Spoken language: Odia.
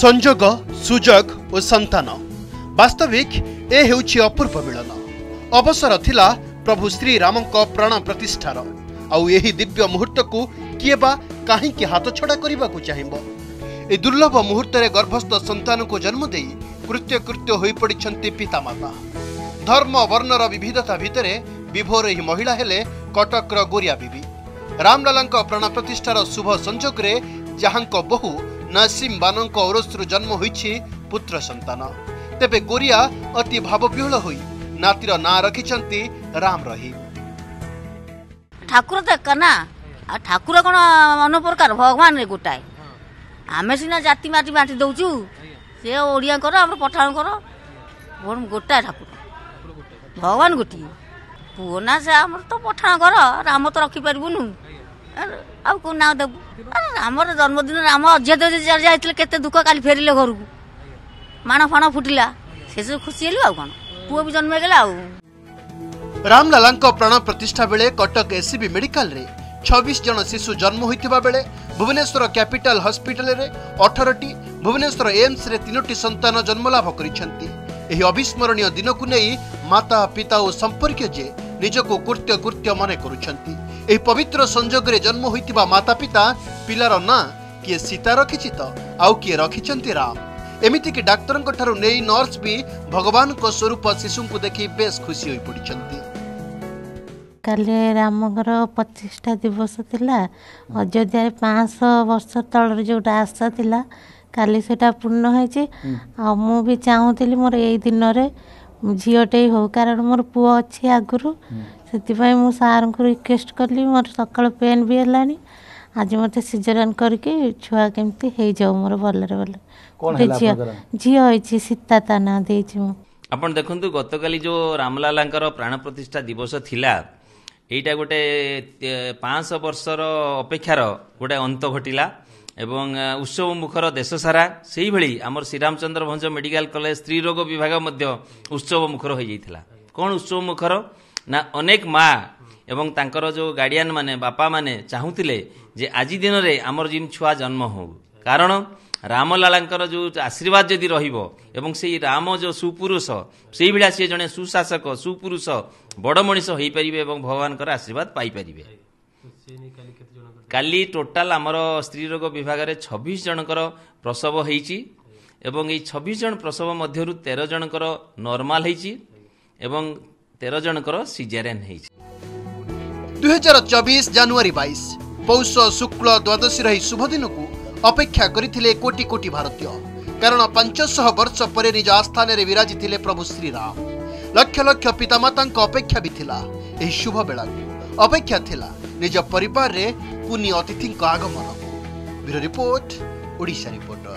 ସଂଯୋଗ ସୁଯୋଗ ଓ ସନ୍ତାନ। ବାସ୍ତବିକ ଏ ହେଉଛି ଅପୂର୍ବ ମିଳନ। ଅବସର ଥିଲା ପ୍ରଭୁ ଶ୍ରୀରାମଙ୍କ ପ୍ରାଣ ପ୍ରତିଷ୍ଠାର। ଆଉ ଏହି ଦିବ୍ୟ ମୁହୂର୍ତ୍ତକୁ କିଏ ବା କାହିଁକି ହାତଛଡ଼ା କରିବାକୁ ଚାହିଁବ? ଏ ଦୁର୍ଲଭ ମୁହୂର୍ତ୍ତରେ ଗର୍ଭସ୍ଥ ସନ୍ତାନକୁ ଜନ୍ମ ଦେଇ କୃତ୍ୟକୃତ୍ୟ ହୋଇପଡ଼ିଛନ୍ତି ପିତାମାତା। ଧର୍ମ ବର୍ଣ୍ଣର ବିବିଧତା ଭିତରେ ବିଭୋର ଏହି ମହିଳା ହେଲେ କଟକର ଗୋରିଆ ବିବି। ରାମଲାଲାଙ୍କ ପ୍ରାଣ ପ୍ରତିଷ୍ଠାର ଶୁଭ ସଂଯୋଗରେ ଯାହାଙ୍କ ବୋହୂ ନାସିମ ବାନଙ୍କ ଔରସରୁ ଜନ୍ମ ହୋଇଛି ପୁତ୍ର ସନ୍ତାନ। ତେବେ ଗୋରିଆ ଅତି ଭାବବିହ୍ୱଳ ହୋଇ ନାତିର ନାଁ ରଖିଛନ୍ତି ରାମ ରହି। ଠାକୁର ତ ଏକା ନା ଆଉ ଠାକୁର କ'ଣ ଅନ୍ୟ ପ୍ରକାର ଭଗବାନରେ ଗୋଟାଏ। ଆମେ ସିନା ଜାତି ମାଟି ବାଣ୍ଟି ଦେଉଛୁ ସେ ଓଡ଼ିଆଙ୍କର ଆମର ପଠାଣଙ୍କର ଭଗବାନ ଗୋଟାଏ ଠାକୁର। ଭଗବାନ ଗୋଟିଏ। ପୁଅ ନା ସେ ଆମର ତ ପଠାଣଙ୍କର ରାମ ତ ରଖିପାରିବୁନୁ। ଆଉ କେଉଁ ନାଁ ଦେବୁ? ଆରେ ରାମର ଜନ୍ମଦିନ ରାମ ଅଝିଆ ଦେଇ ଯାଇଥିଲେ କେତେ ଦୁଃଖ କାଲି ଫେରିଲେ ଘରକୁ। ମାଣ ଫାଣ ଫୁଟିଲା। ସେସବୁ ଖୁସି ହେଲୁ ଆଉ କ'ଣ? ପୁଅ ବି ଜନ୍ମ ହେଇଗଲା ଆଉ। ରାମଲାଲାଙ୍କ ପ୍ରାଣ ପ୍ରତିଷ୍ଠା ବେଳେ କଟକ ଏସ୍ସିବି ମେଡିକାଲରେ ଛବିଶ ଜଣ ଶିଶୁ ଜନ୍ମ ହୋଇଥିବା ବେଳେ ଭୁବନେଶ୍ୱର କ୍ୟାପିଟାଲ ହସ୍ପିଟାଲରେ ଅଠରଟି ଭୁବନେଶ୍ୱର ଏମ୍ସରେ ତିନୋଟି ସନ୍ତାନ ଜନ୍ମଲାଭ କରିଛନ୍ତି। ଏହି ଅବିସ୍ମରଣୀୟ ଦିନକୁ ନେଇ ମାତା ପିତା ଓ ସମ୍ପର୍କୀୟ ଯେ ନିଜକୁ କୃତ୍ୟ କୃତ୍ୟ ମନେ କରୁଛନ୍ତି। ଏହି ପବିତ୍ର ସଂଯୋଗରେ ଜନ୍ମ ହୋଇଥିବା ମାତା ପିଲାର ନାଁ କିଏ ସୀତା ରଖିଛି ତ ଆଉ କିଏ ରଖିଛନ୍ତି ରାମ ଏମିତିକି ଡାକ୍ତରଙ୍କ ନେଇ ନର୍ସ ବି ଭଗବାନଙ୍କ ସ୍ୱରୂପ ଶିଶୁଙ୍କୁ ଦେଖି ବେଶ୍ ଖୁସି ହୋଇପଡ଼ିଛନ୍ତି କାଲି ରାମଙ୍କର ପ୍ରତିଷ୍ଠା ଦିବସ ଥିଲା ଅଯୋଧ୍ୟାରେ ପାଞ୍ଚଶହ ବର୍ଷ ତଳର ଯେଉଁଟା ଆଶା ଥିଲା କାଲି ସେଇଟା ପୂର୍ଣ୍ଣ ହେଇଛି ଆଉ ମୁଁ ବି ଚାହୁଁଥିଲି ମୋର ଏଇ ଦିନରେ ଝିଅଟେ ହଉ କାରଣ ମୋର ପୁଅ ଅଛି ଆଗରୁ। ସେଥିପାଇଁ ମୁଁ ସାର୍ଙ୍କୁ ରିକ୍ୱେଷ୍ଟ କଲି ମୋର ସକାଳୁ ପେନ୍ ବି ହେଲାଣି ଆଜି ମୋତେ ସିଜରାନ୍ କରିକି ଛୁଆ କେମିତି ହେଇଯାଉ ମୋର ଭଲରେ ଗୋଟେ ଝିଅ ଝିଅ ହେଇଛି ସୀତା ତା ନାଁ ଦେଇଛି ମୁଁ। ଆପଣ ଦେଖନ୍ତୁ ଗତକାଲି ଯେଉଁ ରାମଲାଲାଙ୍କର ପ୍ରାଣ ପ୍ରତିଷ୍ଠା ଦିବସ ଥିଲା ଏଇଟା ଗୋଟେ ପାଞ୍ଚଶହ ବର୍ଷର ଅପେକ୍ଷାର ଗୋଟେ ଅନ୍ତ ଘଟିଲା ଏବଂ ଉତ୍ସବ ମୁଖର ଦେଶ ସାରା ସେଇଭଳି ଆମର ଶ୍ରୀରାମଚନ୍ଦ୍ର ଭଞ୍ଜ ମେଡିକାଲ କଲେଜ ସ୍ତ୍ରୀ ରୋଗ ବିଭାଗ ମଧ୍ୟ ଉତ୍ସବ ମୁଖର ହୋଇଯାଇଥିଲା। କ'ଣ ଉତ୍ସବ ମୁଖର? ନା ଅନେକ ମା ଏବଂ ତାଙ୍କର ଯେଉଁ ଗାର୍ଡ଼ିଆନ୍ ମାନେ ବାପାମାନେ ଚାହୁଁଥିଲେ ଯେ ଆଜି ଦିନରେ ଆମର ଯେମିତି ଛୁଆ ଜନ୍ମ ହେଉ। କାରଣ ରାମଲାଲାଙ୍କର ଯେଉଁ ଆଶୀର୍ବାଦ ଯଦି ରହିବ ଏବଂ ସେଇ ରାମ ଯେଉଁ ସୁପୁରୁଷ ସେଇଭଳିଆ ସିଏ ଜଣେ ସୁଶାସକ ସୁପୁରୁଷ ବଡ଼ ମଣିଷ ହୋଇପାରିବେ ଏବଂ ଭଗବାନଙ୍କର ଆଶୀର୍ବାଦ ପାଇପାରିବେ। କାଲି ଟୋଟାଲ ଆମର ସ୍ତ୍ରୀ ରୋଗ ବିଭାଗରେ ଛବିଶ ଜଣଙ୍କର ପ୍ରସବ ହେଇଛି ଏବଂ ଏଇ ଛବିଶ ଜଣ ପ୍ରସବ ମଧ୍ୟରୁ ତେର ଜଣଙ୍କର ନର୍ମାଲ ହେଇଛି ଏବଂ ତେର ଜଣଙ୍କର ସିଜେରିଆନ୍ ହେଇଛି। ଦୁଇହଜାର ଚବିଶ ଜାନୁଆରୀ ବାଇଶ ପୌଷ ଶୁକ୍ଳ ଦ୍ୱାଦଶୀର ଏହି ଶୁଭ ଦିନକୁ ଅପେକ୍ଷା କରିଥିଲେ କୋଟି କୋଟି ଭାରତୀୟ। କାରଣ ପାଞ୍ଚଶହ ବର୍ଷ ପରେ ନିଜ ଆସ୍ଥାନରେ ବିରାଜିଥିଲେ ପ୍ରଭୁ ଶ୍ରୀରାମ। ଲକ୍ଷ ଲକ୍ଷ ପିତାମାତାଙ୍କ ଅପେକ୍ଷା ବି ଥିଲା ଏହି ଶୁଭ ବେଳାକୁ। ଅପେକ୍ଷା ଥିଲା ନିଜ ପରିବାରରେ କୁନି ଅତିଥିଙ୍କ ଆଗମନକୁ। Bureau report Odisha reporter.